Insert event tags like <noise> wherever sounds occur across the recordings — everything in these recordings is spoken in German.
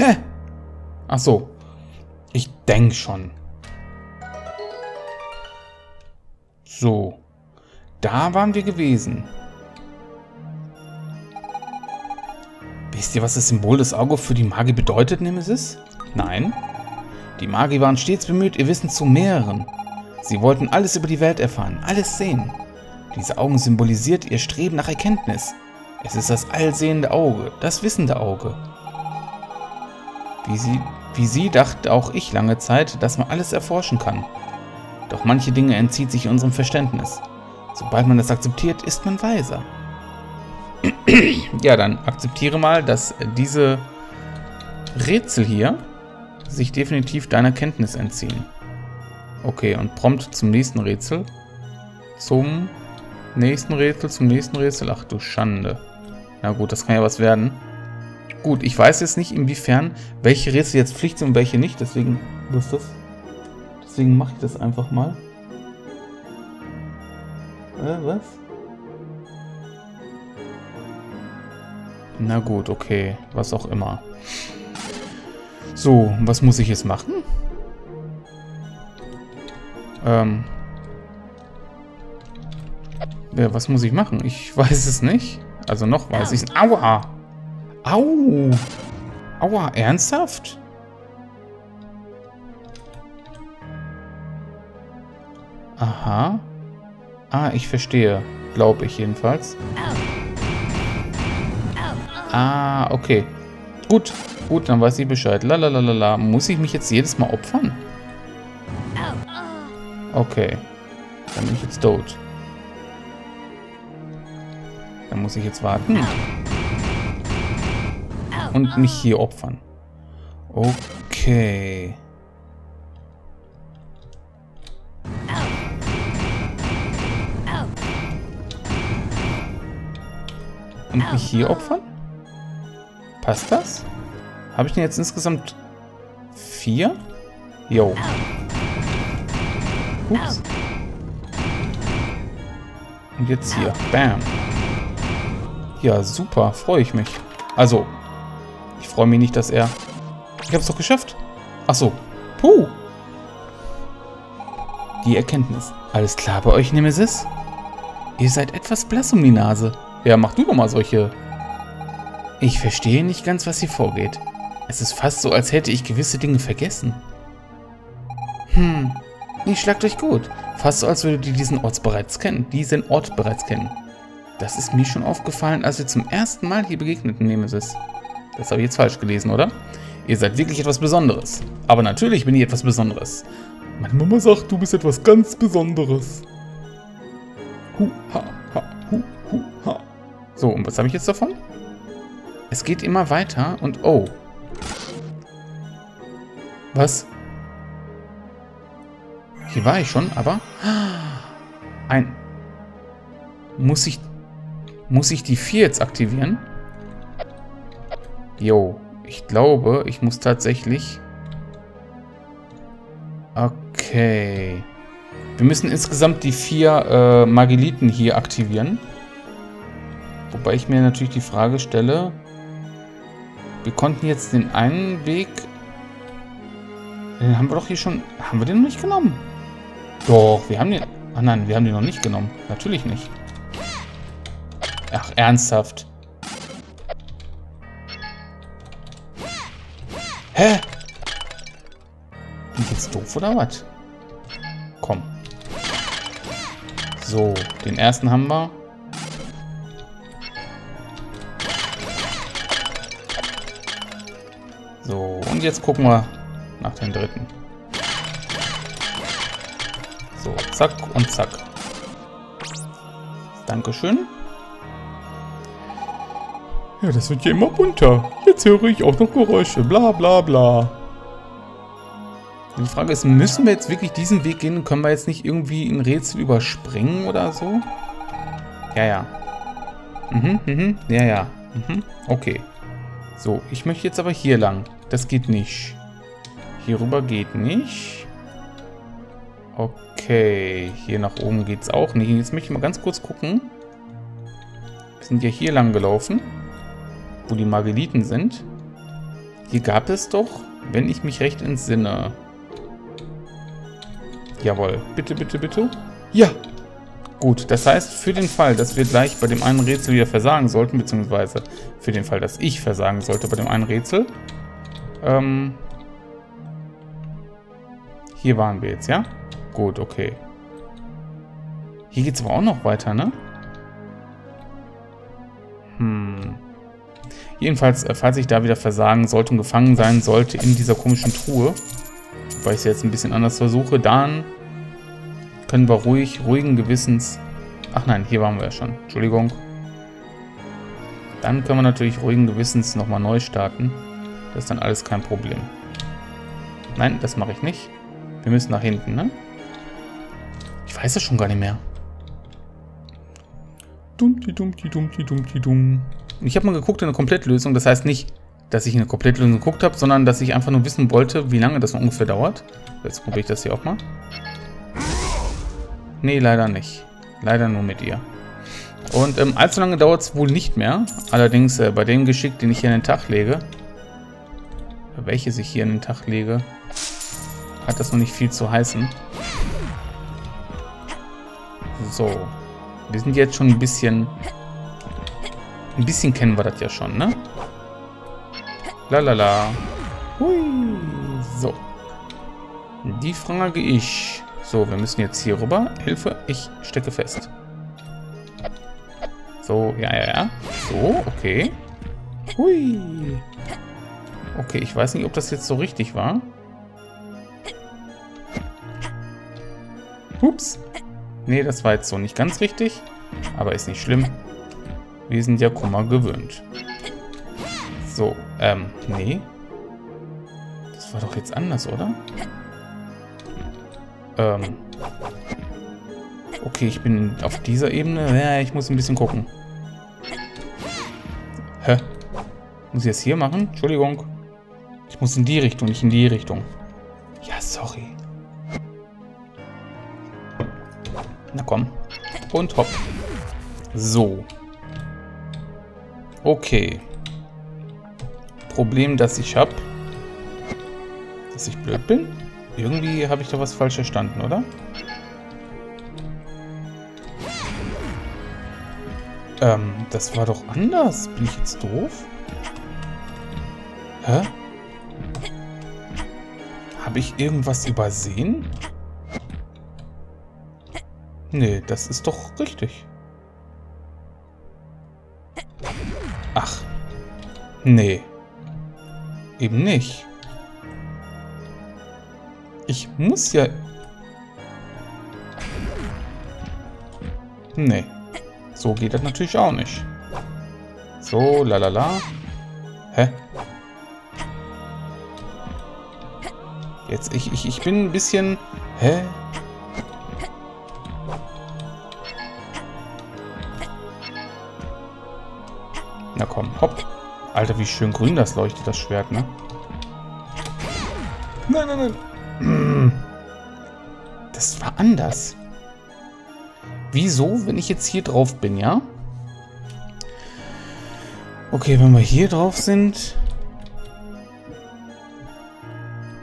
Hä? Ach so. Ich denk schon. So. Da waren wir gewesen. Wisst ihr, was das Symbol des Auge für die Magie bedeutet, Nemesis? Nein. Die Magier waren stets bemüht, ihr Wissen zu mehren. Sie wollten alles über die Welt erfahren, alles sehen. Diese Augen symbolisiert ihr Streben nach Erkenntnis. Es ist das allsehende Auge, das wissende Auge. Wie sie, wie sie dachte auch ich lange Zeit, dass man alles erforschen kann. Doch manche Dinge entzieht sich unserem Verständnis. Sobald man das akzeptiert, ist man weiser. <clears throat> ja, dann akzeptiere mal, dass diese Rätsel hier sich definitiv deiner Kenntnis entziehen. Okay, und prompt zum nächsten Rätsel. Zum nächsten Rätsel, zum nächsten Rätsel. Ach du Schande. Na gut, das kann ja was werden. Gut, ich weiß jetzt nicht, inwiefern, welche Rätsel jetzt Pflicht sind und welche nicht. Deswegen, was das? Deswegen mache ich das einfach mal. Äh, was? Na gut, okay. Was auch immer. So, was muss ich jetzt machen? Ähm. Ja, was muss ich machen? Ich weiß es nicht. Also noch weiß ich es. Aua! Au! Aua, ernsthaft? Aha. Ah, ich verstehe. Glaube ich jedenfalls. Ah, okay. Gut, gut, dann weiß ich Bescheid. Lalalala. Muss ich mich jetzt jedes Mal opfern? Okay. Dann bin ich jetzt tot. Dann muss ich jetzt warten. Und mich hier opfern. Okay. Und mich hier opfern? Passt das? Habe ich denn jetzt insgesamt vier? Jo. Ups. Und jetzt hier. Bam. Ja, super. Freue ich mich. Also, freue mich nicht, dass er... Ich habe es doch geschafft. Ach so. Puh. Die Erkenntnis. Alles klar bei euch, Nemesis? Ihr seid etwas blass um die Nase. Ja, mach du doch mal solche... Ich verstehe nicht ganz, was hier vorgeht. Es ist fast so, als hätte ich gewisse Dinge vergessen. Hm, ihr schlagt euch gut. Fast so, als würdet ihr diesen Ort bereits kennen. Diesen Ort bereits kennen. Das ist mir schon aufgefallen, als wir zum ersten Mal hier begegneten, Nemesis. Das habe ich jetzt falsch gelesen, oder? Ihr seid wirklich etwas Besonderes. Aber natürlich bin ich etwas Besonderes. Meine Mama sagt, du bist etwas ganz Besonderes. Hu, ha, ha, hu, hu, ha. So, und was habe ich jetzt davon? Es geht immer weiter und... Oh. Was? Hier war ich schon, aber... Ein... Muss ich... Muss ich die 4 jetzt aktivieren? Jo, ich glaube, ich muss tatsächlich... Okay. Wir müssen insgesamt die vier äh, Magiliten hier aktivieren. Wobei ich mir natürlich die Frage stelle, wir konnten jetzt den einen Weg... Den haben wir doch hier schon... Haben wir den noch nicht genommen? Doch, wir haben den... Ach nein, wir haben den noch nicht genommen. Natürlich nicht. Ach, ernsthaft. Hä? Bin ich jetzt doof oder was? Komm. So, den ersten haben wir. So, und jetzt gucken wir nach dem dritten. So, zack und zack. Dankeschön. Ja, das wird ja immer bunter. Jetzt höre ich auch noch Geräusche. Bla bla bla. Die Frage ist, müssen wir jetzt wirklich diesen Weg gehen? Können wir jetzt nicht irgendwie ein Rätsel überspringen oder so? Ja, ja. Mhm, mhm, ja, ja. Mhm, okay. So, ich möchte jetzt aber hier lang. Das geht nicht. Hier rüber geht nicht. Okay, hier nach oben geht es auch nicht. Jetzt möchte ich mal ganz kurz gucken. Wir sind ja hier lang gelaufen, wo die Mageliten sind. Hier gab es doch, wenn ich mich recht entsinne. Jawohl. Bitte, bitte, bitte. Ja. Gut, das heißt, für den Fall, dass wir gleich bei dem einen Rätsel wieder versagen sollten, beziehungsweise für den Fall, dass ich versagen sollte bei dem einen Rätsel, ähm, hier waren wir jetzt, ja? Gut, okay. Hier geht es aber auch noch weiter, ne? Jedenfalls, äh, falls ich da wieder versagen sollte und gefangen sein sollte in dieser komischen Truhe, weil ich es jetzt ein bisschen anders versuche, dann können wir ruhig, ruhigen Gewissens... Ach nein, hier waren wir ja schon. Entschuldigung. Dann können wir natürlich ruhigen Gewissens nochmal neu starten. Das ist dann alles kein Problem. Nein, das mache ich nicht. Wir müssen nach hinten, ne? Ich weiß es schon gar nicht mehr. Dumm. Ich habe mal geguckt in eine Komplettlösung. Das heißt nicht, dass ich in eine Komplettlösung geguckt habe, sondern dass ich einfach nur wissen wollte, wie lange das ungefähr dauert. Jetzt probiere ich das hier auch mal. Nee, leider nicht. Leider nur mit ihr. Und ähm, allzu lange dauert es wohl nicht mehr. Allerdings äh, bei dem Geschick, den ich hier an den Tag lege, welches ich hier an den Tag lege, hat das noch nicht viel zu heißen. So. Wir sind jetzt schon ein bisschen... Ein bisschen kennen wir das ja schon, ne? Lalala. Hui. So. Die frage ich. So, wir müssen jetzt hier rüber. Hilfe, ich stecke fest. So, ja, ja, ja. So, okay. Hui. Okay, ich weiß nicht, ob das jetzt so richtig war. Ups. Nee, das war jetzt so nicht ganz richtig. Aber ist nicht schlimm. Wir sind ja Kummer gewöhnt. So, ähm, nee. Das war doch jetzt anders, oder? Ähm. Okay, ich bin auf dieser Ebene. Ja, ich muss ein bisschen gucken. Hä? Muss ich das hier machen? Entschuldigung. Ich muss in die Richtung, nicht in die Richtung. Ja, sorry. Na komm. Und hopp. So. Okay. Problem, das ich habe. Dass ich blöd bin? Irgendwie habe ich da was falsch verstanden, oder? Ähm, das war doch anders. Bin ich jetzt doof? Hä? Habe ich irgendwas übersehen? Nee, das ist doch richtig. Ach. Nee. Eben nicht. Ich muss ja... Nee. So geht das natürlich auch nicht. So, lalala. Hä? Jetzt, ich, ich, ich bin ein bisschen... Hä? Na komm, hopp. Alter, wie schön grün das leuchtet, das Schwert, ne? Nein, nein, nein. <clears throat> Das war anders. Wieso, wenn ich jetzt hier drauf bin, ja? Okay, wenn wir hier drauf sind...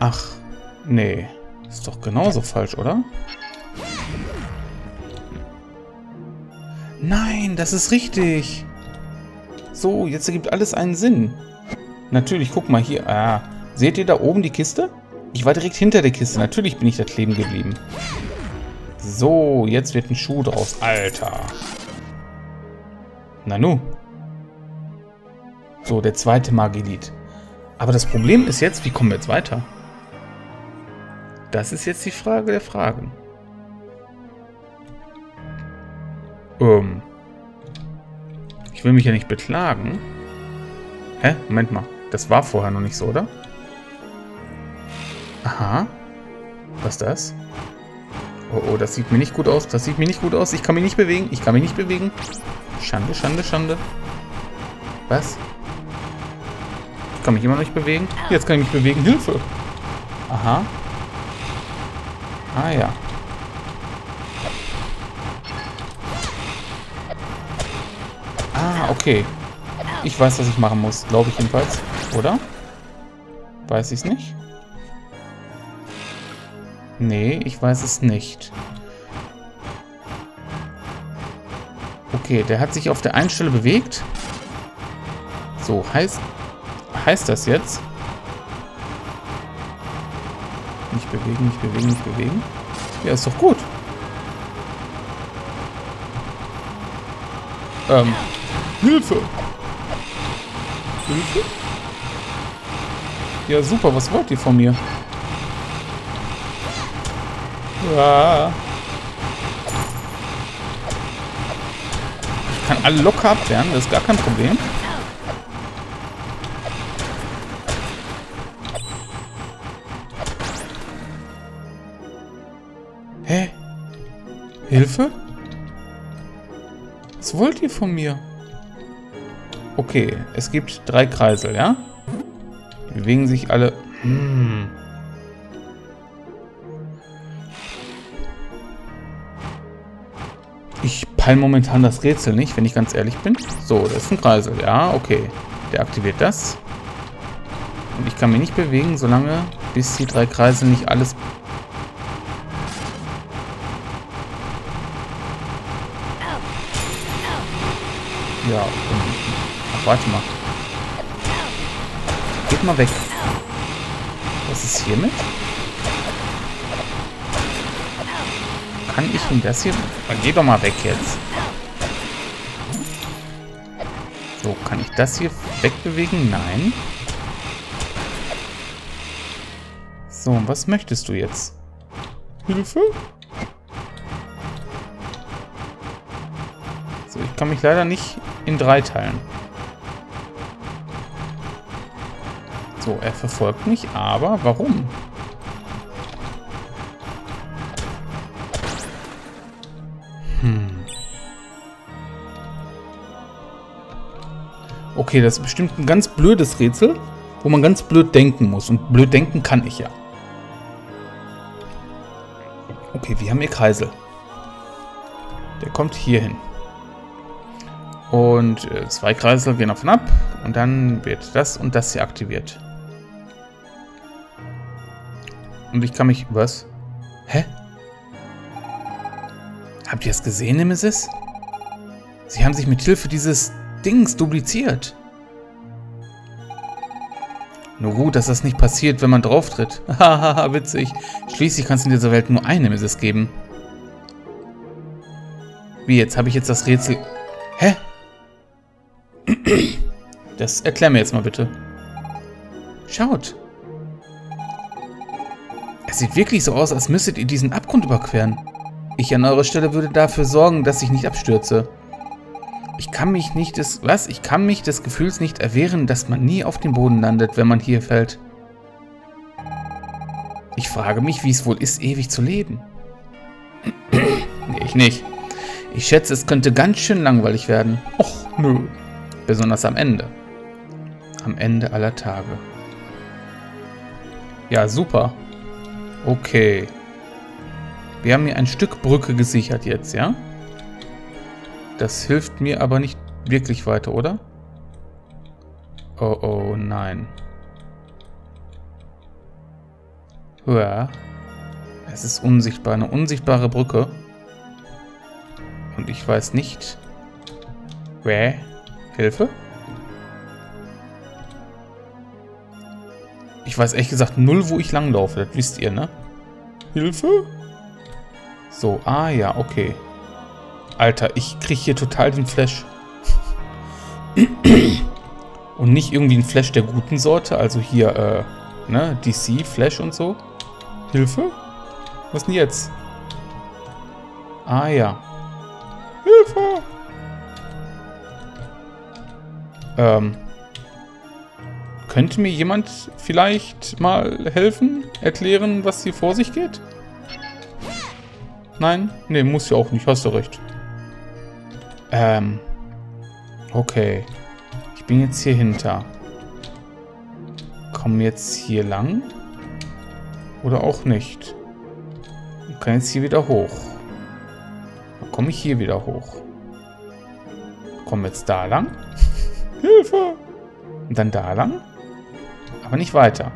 Ach, nee. Ist doch genauso falsch, oder? Nein, das ist richtig. So, jetzt ergibt alles einen Sinn. Natürlich, guck mal hier. Ah, seht ihr da oben die Kiste? Ich war direkt hinter der Kiste. Natürlich bin ich da kleben geblieben. So, jetzt wird ein Schuh draus. Alter. Nanu. So, der zweite Magelied. Aber das Problem ist jetzt, wie kommen wir jetzt weiter? Das ist jetzt die Frage der Fragen. Ähm. Ich will mich ja nicht beklagen. Hä? Moment mal. Das war vorher noch nicht so, oder? Aha. Was ist das? Oh, oh, das sieht mir nicht gut aus. Das sieht mir nicht gut aus. Ich kann mich nicht bewegen. Ich kann mich nicht bewegen. Schande, Schande, Schande. Was? Ich kann mich immer noch nicht bewegen. Jetzt kann ich mich bewegen. Hilfe. Aha. Ah ja. Ah, okay. Ich weiß, was ich machen muss. Glaube ich jedenfalls. Oder? Weiß ich es nicht? Nee, ich weiß es nicht. Okay, der hat sich auf der einen Stelle bewegt. So, heißt, heißt das jetzt? Nicht bewegen, nicht bewegen, nicht bewegen. Ja, ist doch gut. Ähm, Hilfe! Hilfe? Ja, super, was wollt ihr von mir? Ja. Ich kann alle locker abwehren, das ist gar kein Problem. Hä? Hilfe? Was wollt ihr von mir? Okay, es gibt drei Kreisel, ja? Bewegen sich alle... Hm. Ich peile momentan das Rätsel nicht, wenn ich ganz ehrlich bin. So, das ist ein Kreisel. Ja, okay. Der aktiviert das. Und ich kann mich nicht bewegen, solange bis die drei Kreisel nicht alles... Ja, ach, warte mal. Geht mal weg. Was ist hiermit? Kann ich ihm das hier... Geh doch mal weg jetzt. So, kann ich das hier wegbewegen? Nein. So, und was möchtest du jetzt? Hilfe? So, ich kann mich leider nicht in drei teilen. So, er verfolgt mich, aber warum? Okay, das ist bestimmt ein ganz blödes Rätsel, wo man ganz blöd denken muss. Und blöd denken kann ich ja. Okay, wir haben hier Kreisel. Der kommt hier hin. Und äh, zwei Kreisel gehen und ab. Und dann wird das und das hier aktiviert. Und ich kann mich... Was? Hä? Habt ihr es gesehen, Nemesis? Sie haben sich mit Hilfe dieses Dings dupliziert. Nur gut, dass das nicht passiert, wenn man drauf tritt. <laughs> Hahaha, witzig. Schließlich kann es in dieser Welt nur eine Nemesis geben. Wie jetzt? Habe ich jetzt das Rätsel... Hä? <clears throat> Das erklär mir jetzt mal bitte. Schaut. Es sieht wirklich so aus, als müsstet ihr diesen Abgrund überqueren. Ich an eurer Stelle würde dafür sorgen, dass ich nicht abstürze. Ich kann mich nicht des... Was? Ich kann mich des Gefühls nicht erwehren, dass man nie auf dem Boden landet, wenn man hier fällt. Ich frage mich, wie es wohl ist, ewig zu leben. <clears throat> nee, ich nicht. Ich schätze, es könnte ganz schön langweilig werden. Och, nö. Besonders am Ende. Am Ende aller Tage. Ja, super. Okay. Wir haben hier ein Stück Brücke gesichert jetzt, ja? Das hilft mir aber nicht wirklich weiter, oder? Oh, oh, nein. Ja. Es ist unsichtbar. Eine unsichtbare Brücke. Und ich weiß nicht... Wer? Hilfe? Ich weiß ehrlich gesagt null, wo ich langlaufe. Das wisst ihr, ne? Hilfe? So, ah ja, okay. Alter, ich krieg hier total den Flash. <clears throat> und nicht irgendwie ein Flash der guten Sorte, also hier, äh, ne, DC, Flash und so. Hilfe? Was denn jetzt? Ah ja. Hilfe! Ähm. Könnte mir jemand vielleicht mal helfen? Erklären, was hier vor sich geht? Nein? Ne, muss ja auch nicht, hast du recht. Ähm. Okay. Ich bin jetzt hier hinter. Kommen jetzt hier lang? Oder auch nicht? Ich kann jetzt hier wieder hoch. Komme ich hier wieder hoch. Kommen jetzt da lang? <laughs> Hilfe! Und dann da lang? Aber nicht weiter.